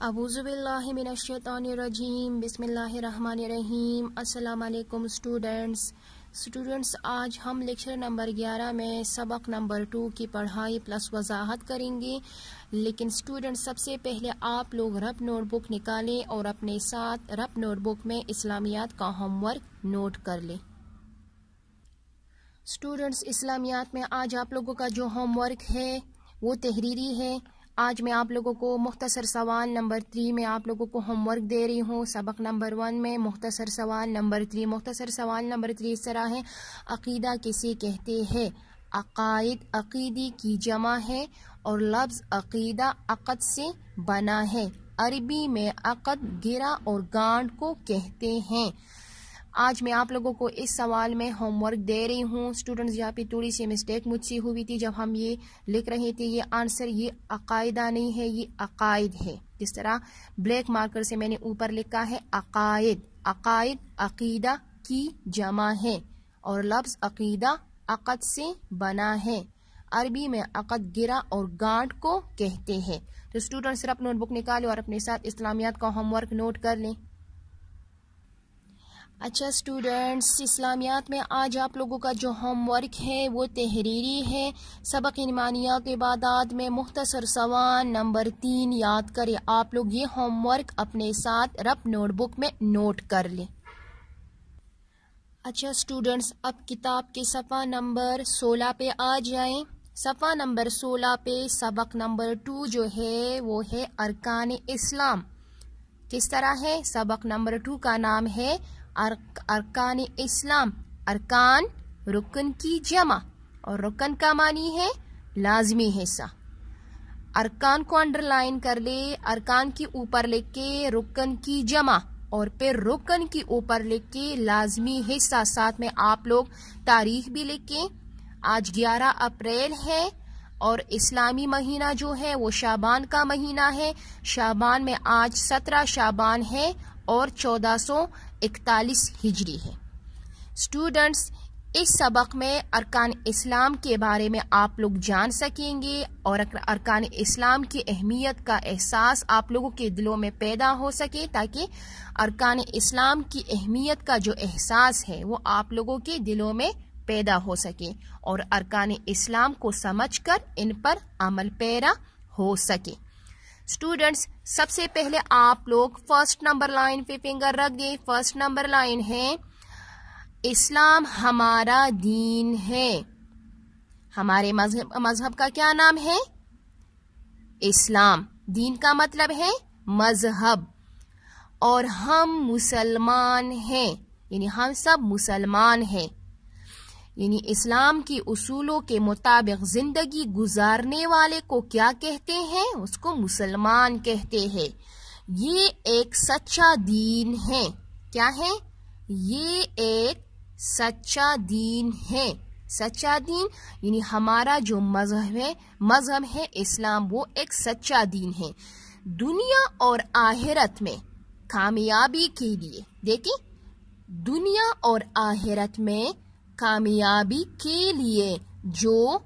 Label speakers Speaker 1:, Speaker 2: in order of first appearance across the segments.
Speaker 1: اعوذ باللہ من الشیطان الرجیم، بسم اللہ الرحمن الرحیم۔ السلام علیکم سٹوڈنٹس سٹوڈنٹس آج ہم لیکچر نمبر گیارہ میں سبق نمبر ٹو کی پڑھائی پلس وضاحت کریں گے۔ لیکن سٹوڈنٹس سب سے پہلے آپ لوگ رب نوٹ بک نکالیں اور اپنے ساتھ رب نوٹ بک میں اسلامیات کا ہوم ورک نوٹ کر لیں۔ سٹوڈنٹس اسلامیات میں آج آپ لوگوں کا جو ہوم ورک ہے، وہ تحریری ہے۔ آج میں آپ لوگوں کو مختصر سوال نمبر تھری میں آپ لوگوں کو ہوم ورک دے رہی ہوں۔ سبق نمبر ون میں مختصر سوال نمبر تھری مختصر سوال نمبر تھری اس طرح ہے۔ عقیدہ کسی کہتے ہیں؟ عقائد عقیدی کی جمع ہے اور لفظ عقیدہ عقد سے بنا ہے۔ عربی میں عقد گرا اور گانڈ کو کہتے ہیں۔ آج میں آپ لوگوں کو اس سوال میں ہوم ورک دے رہی ہوں۔ اسٹوڈنٹس یہاں پہ تھوڑی سی مسٹیک مجھ سے ہوئی تھی جب ہم یہ لکھ رہے تھے۔ یہ آنسر یہ عقائدہ نہیں ہے، یہ عقائد ہے۔ جس طرح بلیک مارکر سے میں نے اوپر لکھا ہے، عقائد عقائد، عقیدہ کی جمع ہے۔ اور لفظ عقیدہ عقد سے بنا ہے۔ عربی میں عقد گرا اور گانٹ کو کہتے ہیں۔ تو اسٹوڈنٹ صرف نوٹ بک نکالے اور اپنے ساتھ اسلامیات کا ہوم ورک نوٹ کر لیں۔ اچھا اسٹوڈینٹس اسلامیات میں آج آپ لوگوں کا جو ہوم ورک ہے، وہ تحریری ہے۔ سبق انمانیات عبادات میں مختصر سوال نمبر تین یاد کرے آپ لوگ یہ ہوم ورک اپنے ساتھ رب نوٹ بک میں نوٹ کر لیں۔ اچھا اسٹوڈینٹس اب کتاب کے صفحہ نمبر سولہ پہ آ جائیں۔ صفحہ نمبر سولہ پہ سبق نمبر ٹو جو ہے، وہ ہے ارکان اسلام۔ کس طرح ہے؟ سبق نمبر ٹو کا نام ہے ارکان اسلام، ارکان رکن کی جمع، اور رکن کا معنی ہے لازمی حصہ۔ ارکان کو انڈر لائن کر لے، ارکان کے اوپر لکھ کے رکن کی جمع، اور پھر رکن کے اوپر لکھ کے لازمی حصہ۔ ساتھ میں آپ لوگ تاریخ بھی لکھیں آج گیارہ اپریل ہے، اور اسلامی مہینہ جو ہے وہ شابان کا مہینہ ہے۔ شابان میں آج سترہ شابان ہے، اور چودہ سو اکتالیس ہجری ہے۔ اسٹوڈنٹس اس سبق میں ارکان اسلام کے بارے میں آپ لوگ جان سکیں گے اور ارکان اسلام کی اہمیت کا احساس آپ لوگوں کے دلوں میں پیدا ہو سکے تاکہ ارکان اسلام کی اہمیت کا جو احساس ہے وہ آپ لوگوں کے دلوں میں پیدا ہو سکے اور ارکان اسلام کو سمجھ کر ان پر عمل پیرا ہو سکے۔ اسٹوڈینٹس سب سے پہلے آپ لوگ فرسٹ نمبر لائن پہ فنگر رکھ دیں۔ فرسٹ نمبر لائن ہے، اسلام ہمارا دین ہے۔ ہمارے مذہب مذہب کا کیا نام ہے؟ اسلام۔ دین کا مطلب ہے مذہب۔ اور ہم مسلمان ہیں یعنی ہم سب مسلمان ہیں۔ یعنی اسلام کی اصولوں کے مطابق زندگی گزارنے والے کو کیا کہتے ہیں؟ اس کو مسلمان کہتے ہیں۔ یہ ایک سچا دین ہے۔ کیا ہے؟ یہ ایک سچا دین ہے۔ سچا دین یعنی ہمارا جو مذہب ہے مذہب ہے اسلام، وہ ایک سچا دین ہے۔ دنیا اور آہرت میں کامیابی کے لیے، دیکھیں۔ دنیا اور آہرت میں کامیابی کے لیے جو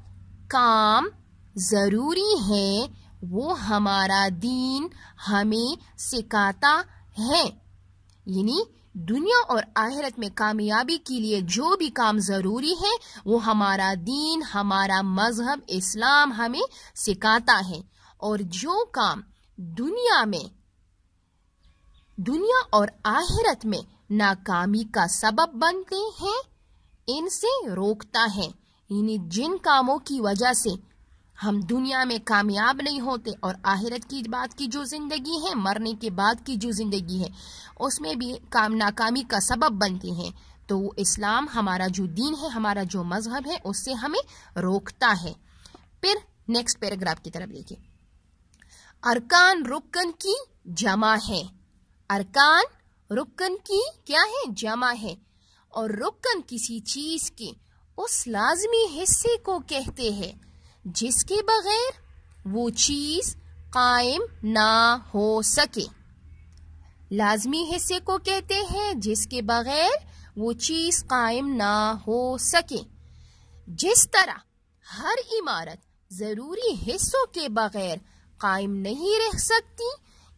Speaker 1: کام ضروری ہے، وہ ہمارا دین ہمیں سکھاتا ہے۔ یعنی دنیا اور آہرت میں کامیابی کے لیے جو بھی کام ضروری ہے، وہ ہمارا دین، ہمارا مذہب، اسلام ہمیں سکھاتا ہے۔ اور جو کام دنیا میں، دنیا اور آہرت میں ناکامی کا سبب بنتے ہیں ان سے روکتا ہے۔ یعنی جن کاموں کی وجہ سے ہم دنیا میں کامیاب نہیں ہوتے اور آہرت کی بات کی جو زندگی ہے، مرنے کے بعد کی جو زندگی ہے، اس میں بھی کام ناکامی کا سبب بنتے ہیں۔ تو وہ اسلام ہمارا جو دین ہے، ہمارا جو مذہب ہے، اس سے ہمیں روکتا ہے۔ پھر نیکسٹ پیراگراف کی طرف دیکھیں ارکان رکن کی جمع ہے۔ ارکان رکن کی کیا ہے؟ جمع ہے۔ اور رکن کسی چیز کے اس لازمی حصے کو کہتے ہیں، جس کے بغیر وہ چیز قائم نہ ہو سکے۔ لازمی حصے کو کہتے ہیں، جس کے بغیر وہ چیز قائم نہ ہو سکے۔ جس طرح ہر عمارت ضروری حصوں کے بغیر قائم نہیں رہ سکتی،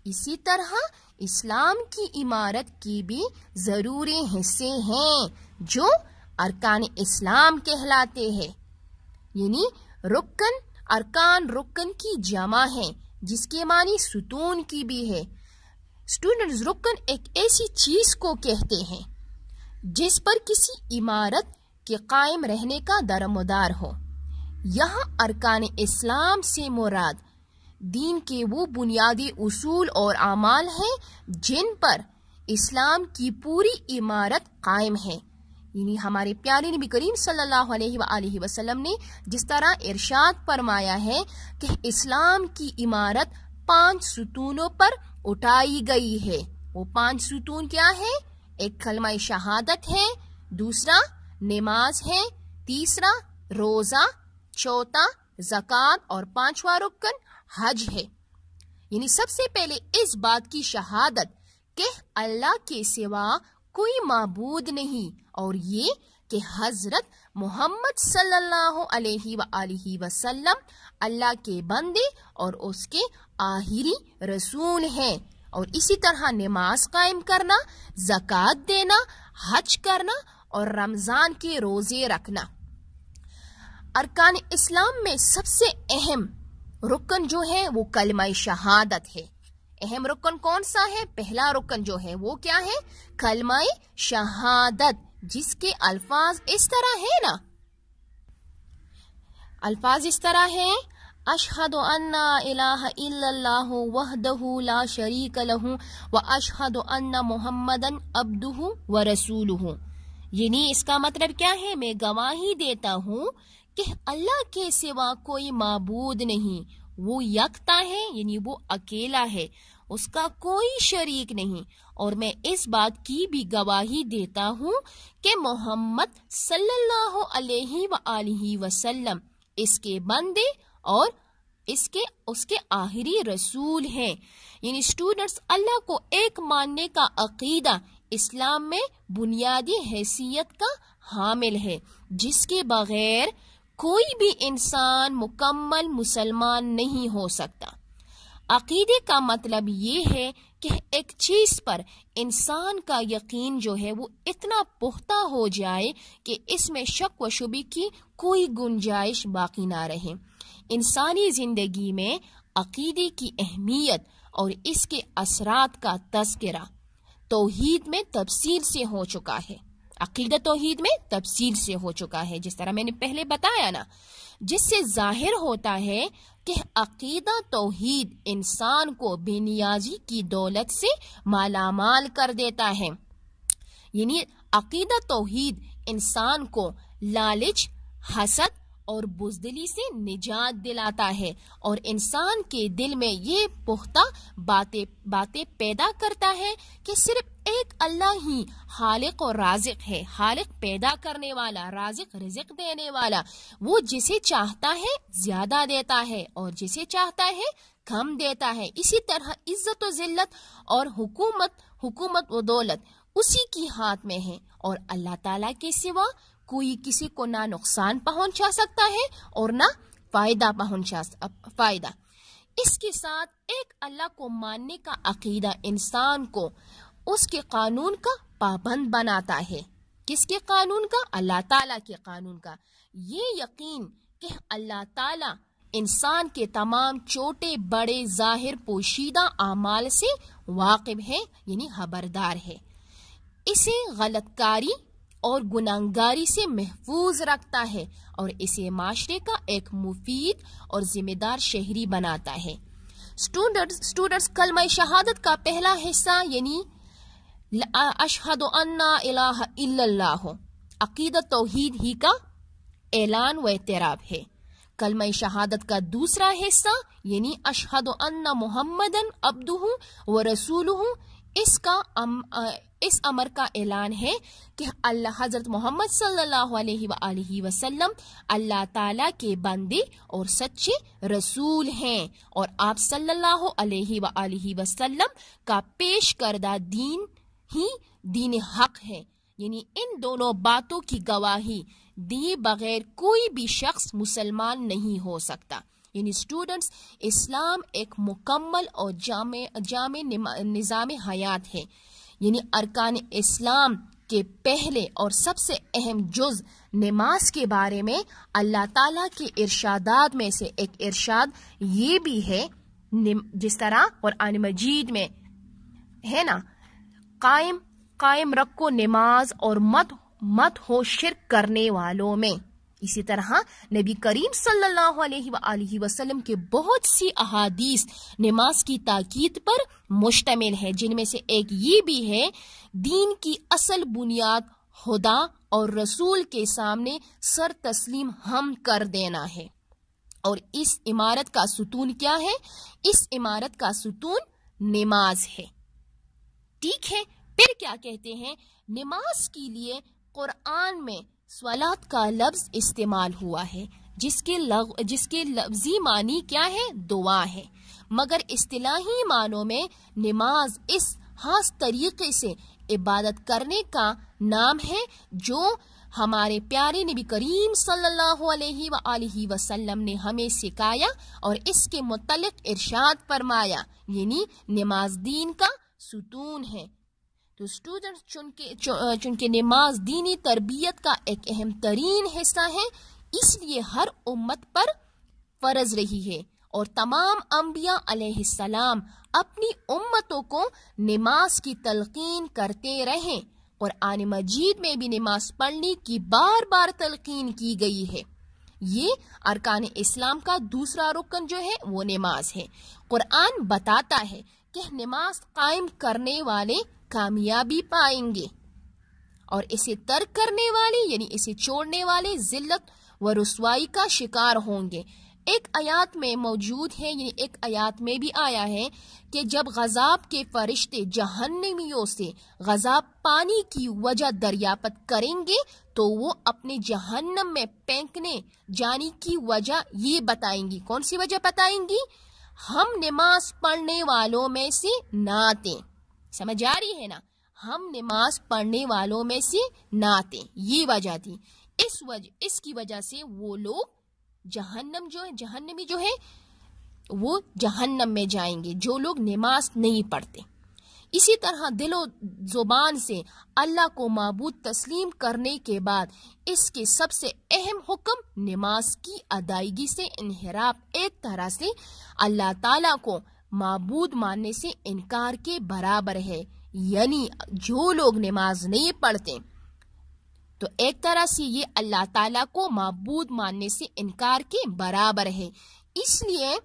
Speaker 1: اسی طرح اسلام کی عمارت کی بھی ضروری حصے ہیں جو ارکان اسلام کہلاتے ہیں۔ یعنی رکن، ارکان رکن کی جمع ہے جس کے معنی ستون کی بھی ہے۔ اسٹوڈنٹس رکن ایک ایسی چیز کو کہتے ہیں، جس پر کسی عمارت کے قائم رہنے کا درمدار ہو۔ یہاں ارکان اسلام سے مراد دین کے وہ بنیادی اصول اور اعمال ہیں جن پر اسلام کی پوری عمارت قائم ہے۔ یعنی ہمارے پیارے نبی کریم صلی اللہ علیہ وآلہ وسلم نے جس طرح ارشاد فرمایا ہے کہ اسلام کی عمارت پانچ ستونوں پر اٹھائی گئی ہے۔ وہ پانچ ستون کیا ہے؟ ایک کلمہ شہادت ہے، دوسرا نماز ہے، تیسرا روزہ، چوتھا زکوٰۃ اور پانچواں رکن۔ حج ہے۔ یعنی سب سے پہلے اس بات کی شہادت کہ اللہ کے سوا کوئی معبود نہیں، اور یہ کہ حضرت محمد صلی اللہ علیہ وآلہ وسلم اللہ کے بندے اور اس کے آہری رسول ہیں۔ اور اسی طرح نماز قائم کرنا، زکوٰۃ دینا، حج کرنا اور رمضان کے روزے رکھنا۔ ارکان اسلام میں سب سے اہم رکن جو ہے وہ کلمہ شہادت ہے۔ اہم رکن کون سا ہے؟ پہلا رکن جو ہے وہ کیا ہے؟ کلمہ شہادت، جس کے الفاظ اس طرح ہے نا۔ الفاظ اس طرح ہے اشہد ان الہ الا اللہ وحدہ لا شریک لہ و اشہد ان محمدن عبدہ و رسولہ۔ یعنی اس کا مطلب کیا ہے؟ میں گواہی دیتا ہوں کہ اللہ کے سوا کوئی معبود نہیں۔ وہ یکتا ہے یعنی وہ اکیلا ہے۔ اس کا کوئی شریک نہیں۔ اور میں اس بات کی بھی گواہی دیتا ہوں کہ محمد صلی اللہ علیہ وآلہ وسلم اس کے بندے اور اس کے اس کے آخری رسول ہیں۔ یعنی اسٹوڈنٹس اللہ کو ایک ماننے کا عقیدہ اسلام میں بنیادی حیثیت کا حامل ہے، جس کے بغیر کوئی بھی انسان مکمل مسلمان نہیں ہو سکتا۔ عقیدے کا مطلب یہ ہے کہ ایک چیز پر انسان کا یقین جو ہے وہ اتنا پختہ ہو جائے کہ اس میں شک و شبی کی کوئی گنجائش باقی نہ رہے۔ انسانی زندگی میں عقیدے کی اہمیت اور اس کے اثرات کا تذکرہ توحید میں تفصیل سے ہو چکا ہے۔ عقیدہ توحید میں تفصیل سے ہو چکا ہے۔ جس طرح میں نے پہلے بتایا نا، جس سے ظاہر ہوتا ہے کہ عقیدہ توحید انسان کو بے نیازی کی دولت سے مالا مال کر دیتا ہے۔ یعنی عقیدہ توحید انسان کو لالچ، حسد اور بزدلی سے نجات دلاتا ہے اور انسان کے دل میں یہ پختہ باتیں باتیں پیدا کرتا ہے کہ صرف ایک اللہ ہی خالق اور رازق ہے۔ خالق پیدا کرنے والا، رازق رزق دینے والا۔ وہ جسے چاہتا ہے زیادہ دیتا ہے اور جسے چاہتا ہے کم دیتا ہے۔ اسی طرح عزت و ذلت اور حکومت حکومت و دولت اسی کی ہاتھ میں ہے اور اللہ تعالیٰ کے سوا کوئی کسی کو نہ نقصان پہنچا سکتا ہے اور نہ فائدہ پہنچا فائدہ۔ اس کے ساتھ ایک اللہ کو ماننے کا عقیدہ انسان کو اس کے قانون کا پابند بناتا ہے۔ کس کے قانون کا؟ اللہ تعالیٰ کے قانون کا۔ یہ یقین کہ اللہ تعالیٰ انسان کے تمام چھوٹے بڑے ظاہر پوشیدہ اعمال سے واقف ہے یعنی خبردار ہے۔ اسے غلط کاری اور گناہگاری سے محفوظ رکھتا ہے اور اسے معاشرے کا ایک مفید اور ذمہ دار شہری بناتا ہے۔ اسٹوڈنٹس کلمہ شہادت کا پہلا حصہ یعنی اشہد انا الہ الا اللہ۔ عقیدت توحید ہی کا اعلان و اعتراف ہے۔ کلمہ شہادت کا دوسرا حصہ یعنی اشہد ان محمد ابدہ و رسول اس کا ام اس امر کا اعلان ہے کہ اللہ حضرت محمد صلی اللہ علیہ وآلہ وسلم اللہ تعالیٰ کے بندے اور سچے رسول ہیں اور آپ صلی اللہ علیہ وآلہ وسلم کا پیش کردہ دین ہی دین حق ہے۔ یعنی ان دونوں باتوں کی گواہی دیے بغیر کوئی بھی شخص مسلمان نہیں ہو سکتا۔ یعنی اسٹوڈنٹس اسلام ایک مکمل اور جامع جامع نظام حیات ہے۔ یعنی ارکان اسلام کے پہلے اور سب سے اہم جز نماز کے بارے میں اللہ تعالیٰ کے ارشادات میں سے ایک ارشاد یہ بھی ہے جس طرح قرآن مجید میں ہے نا، قائم قائم رکھو نماز اور مت مت ہو شرک کرنے والوں میں۔ اسی طرح نبی کریم صلی اللہ علیہ وآلہ وسلم کے بہت سی احادیث نماز کی تاکید پر مشتمل ہے جن میں سے ایک یہ بھی ہے، دین کی اصل بنیاد خدا اور رسول کے سامنے سر تسلیم ہم کر دینا ہے۔ اور اس عمارت کا ستون کیا ہے؟ اس عمارت کا ستون نماز ہے۔ ٹھیک ہے، پھر کیا کہتے ہیں؟ نماز کے لیے قرآن میں سوالات کا لفظ استعمال ہوا ہے، جس کے لغ، جس کے لفظی معنی کیا ہے؟ دعا ہے۔ مگر اصطلاحی معنوں میں نماز اس خاص طریقے سے عبادت کرنے کا نام ہے جو ہمارے پیارے نبی کریم صلی اللہ علیہ وآلہ وسلم نے ہمیں سکھایا اور اس کے متعلق ارشاد فرمایا یعنی نماز دین کا ستون ہے۔ تو اسٹوڈنٹ چونکہ چونکہ نماز دینی تربیت کا ایک اہم ترین حصہ ہے، اس لیے ہر امت پر فرض رہی ہے۔ اور تمام انبیاء علیہ السلام اپنی امتوں کو نماز کی تلقین کرتے رہیں قرآن مجید میں بھی نماز پڑھنے کی بار بار تلقین کی گئی ہے۔ یہ ارکان اسلام کا دوسرا رکن جو ہے، وہ نماز ہے۔ قرآن بتاتا ہے کہ نماز قائم کرنے والے کامیابی پائیں گے۔ اور اسے ترک کرنے والے یعنی اسے چھوڑنے والے ذلت و رسوائی کا شکار ہوں گے۔ ایک آیات میں موجود ہے یعنی ایک آیات میں بھی آیا ہے کہ جب غذاب کے فرشتے جہنمیوں سے غذاب پانی کی وجہ دریافت کریں گے، تو وہ اپنے جہنم میں پینکنے جانے کی وجہ یہ بتائیں گی۔ کون سی وجہ بتائیں گی؟ ہم نماز پڑھنے والوں میں سے ناتے سمجھ آ رہی ہے نا؟ ہم نماز پڑھنے والوں میں سے ناتے یہ وجہ تھی۔ اس وجہ، اس کی وجہ سے وہ لوگ جہنم جو ہے جہنمی جو ہے وہ جہنم میں جائیں گے۔ جو لوگ نماز نہیں پڑھتے۔ اسی طرح دل و زبان سے اللہ کو معبود تسلیم کرنے کے بعد اس کے سب سے اہم حکم نماز کی ادائیگی سے انحراف، ایک طرح سے اللہ تعالیٰ کو معبود ماننے سے انکار کے برابر ہے یعنی جو لوگ نماز نہیں پڑھتے۔ تو ایک طرح سے یہ اللہ تعالیٰ کو معبود ماننے سے انکار کے برابر ہے۔ اس لیے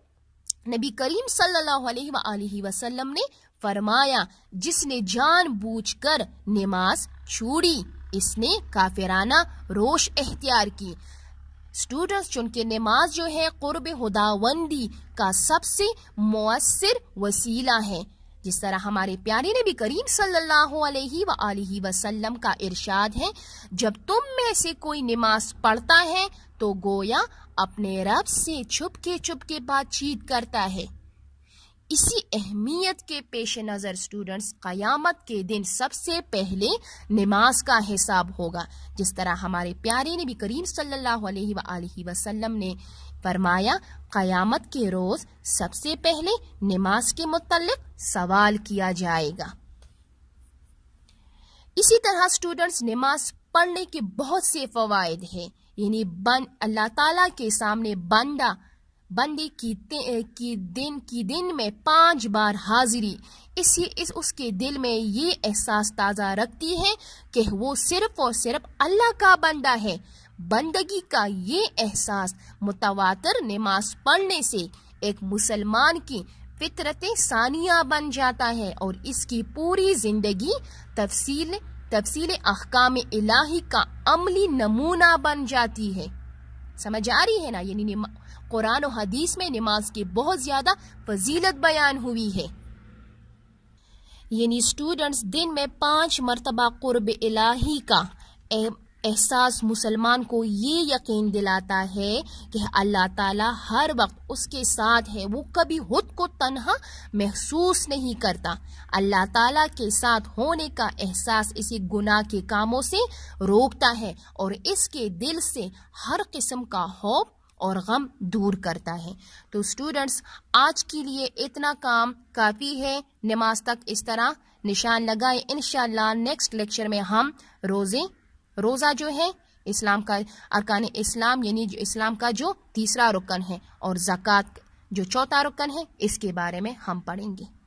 Speaker 1: نبی کریم صلی اللہ علیہ وآلہ وسلم نے فرمایا، جس نے جان بوجھ کر نماز چھوڑی، اس نے کافرانہ روش اختیار کی۔ اسٹوڈنٹس چونکہ نماز جو ہے قرب خداوندی کا سب سے مؤثر وسیلہ ہے جس طرح ہمارے پیارے نبی کریم صلی اللہ علیہ وآلہ وسلم کا ارشاد ہے، جب تم میں سے کوئی نماز پڑھتا ہے تو گویا اپنے رب سے چھپ کے چھپ کے بات چیت کرتا ہے۔ اسی اہمیت کے پیش نظر سٹوڈنٹس قیامت کے دن سب سے پہلے نماز کا حساب ہوگا، جس طرح ہمارے پیارے نبی کریم صلی اللہ علیہ وآلہ وسلم نے فرمایا، قیامت کے روز سب سے پہلے نماز کے متعلق سوال کیا جائے گا۔ اسی طرح سٹوڈنٹس نماز پڑھنے کے بہت سے فوائد ہیں یعنی بن اللہ تعالیٰ کے سامنے بندہ بندی کی کی دن کی دن میں پانچ بار حاضری۔ اسی اس اس کے دل میں یہ احساس تازہ رکھتی ہے کہ وہ صرف اور صرف اللہ کا بندہ ہے۔ بندگی کا یہ احساس متواتر نماز پڑھنے سے ایک مسلمان کی فطرت ثانیہ بن جاتا ہے اور اس کی پوری زندگی تفصیل تفصیل احکام الہی کا عملی نمونہ بن جاتی ہے۔ سمجھ آ رہی ہے نا؟ یعنی قرآن و حدیث میں نماز کی بہت زیادہ فضیلت بیان ہوئی ہے۔ یعنی اسٹوڈنٹس دن میں پانچ مرتبہ قرب الہی کا احساس مسلمان کو یہ یقین دلاتا ہے کہ اللہ تعالیٰ ہر وقت اس کے ساتھ ہے، وہ کبھی خود کو تنہا محسوس نہیں کرتا۔ اللہ تعالیٰ کے ساتھ ہونے کا احساس اسی گناہ کے کاموں سے روکتا ہے اور اس کے دل سے ہر قسم کا خوف اور غم دور کرتا ہے۔ تو اسٹوڈنٹس آج کے لیے اتنا کام کافی ہے۔ نماز تک اس طرح نشان لگائے انشاءاللہ نیکسٹ لیکچر میں ہم روزے روزہ جو ہے، اسلام کا ارکان اسلام یعنی جو اسلام کا جو تیسرا رکن ہے اور زکوٰۃ جو چوتھا رکن ہے، اس کے بارے میں ہم پڑھیں گے۔